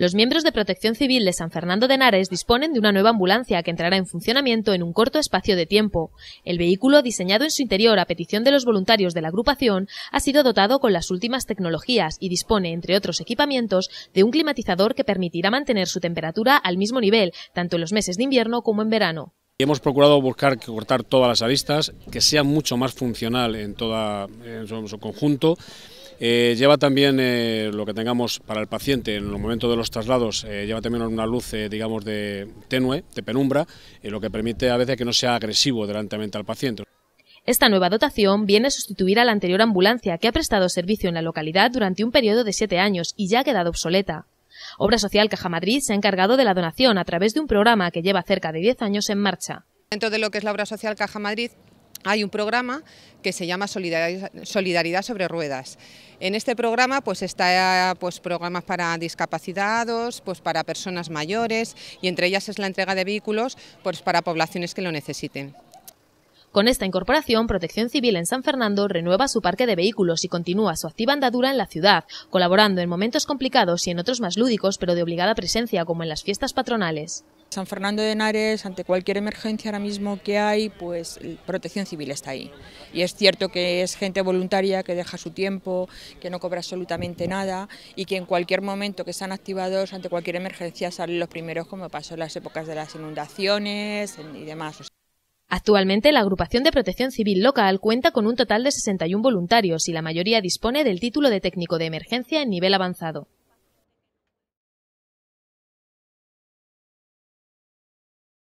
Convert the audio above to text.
Los miembros de Protección Civil de San Fernando de Henares disponen de una nueva ambulancia que entrará en funcionamiento en un corto espacio de tiempo. El vehículo, diseñado en su interior a petición de los voluntarios de la agrupación, ha sido dotado con las últimas tecnologías y dispone, entre otros equipamientos, de un climatizador que permitirá mantener su temperatura al mismo nivel, tanto en los meses de invierno como en verano. Hemos procurado buscar cortar todas las aristas, que sea mucho más funcional en, toda, en su conjunto eh, lleva también eh, lo que tengamos para el paciente en los momentos de los traslados, eh, lleva también una luz, digamos, de tenue, de penumbra, lo que permite a veces que no sea agresivo delante al paciente. Esta nueva dotación viene a sustituir a la anterior ambulancia que ha prestado servicio en la localidad durante un periodo de siete años y ya ha quedado obsoleta. Obra Social Caja Madrid se ha encargado de la donación a través de un programa que lleva cerca de diez años en marcha. Dentro de lo que es la Obra Social Caja Madrid hay un programa que se llama Solidaridad sobre Ruedas. En este programa pues está pues programas para discapacitados, pues para personas mayores y entre ellas es la entrega de vehículos pues para poblaciones que lo necesiten. Con esta incorporación, Protección Civil en San Fernando renueva su parque de vehículos y continúa su activa andadura en la ciudad, colaborando en momentos complicados y en otros más lúdicos, pero de obligada presencia, como en las fiestas patronales. San Fernando de Henares, ante cualquier emergencia ahora mismo que hay, pues Protección Civil está ahí. Y es cierto que es gente voluntaria que deja su tiempo, que no cobra absolutamente nada y que en cualquier momento que están activados ante cualquier emergencia salen los primeros, como pasó en las épocas de las inundaciones y demás. Actualmente la agrupación de protección civil local cuenta con un total de 61 voluntarios y la mayoría dispone del título de técnico de emergencia en nivel avanzado.